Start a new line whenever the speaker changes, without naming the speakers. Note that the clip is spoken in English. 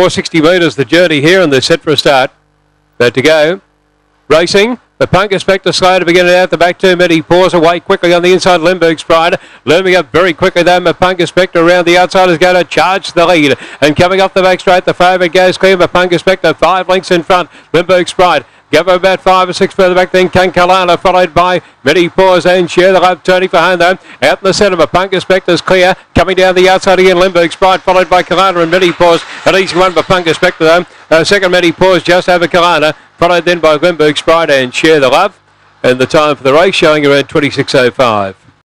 460 metres the journey here and they're set for a start. But to go. Racing. The Punk Inspector slow to begin it out the back two many Paws away quickly on the inside. Limburg's Pride. Looming up very quickly though. Punk Inspector around the outside is going to charge the lead. And coming off the back straight, the favourite goes clear. Punk Inspector five lengths in front. Limburg's Pride. Give about five or six further back then Kankalana followed by Many Paws and Share the Love for home though. Out in the centre, a Punk Inspector's clear. Coming down the outside again, Limburg's Pride followed by Kalana and Many Paws. An easy one for Punk Inspector though. Uh, second Many Paws just over Kalana. Followed then by Limburg's Pride and Share the Love. And the time for the race showing around 26.05.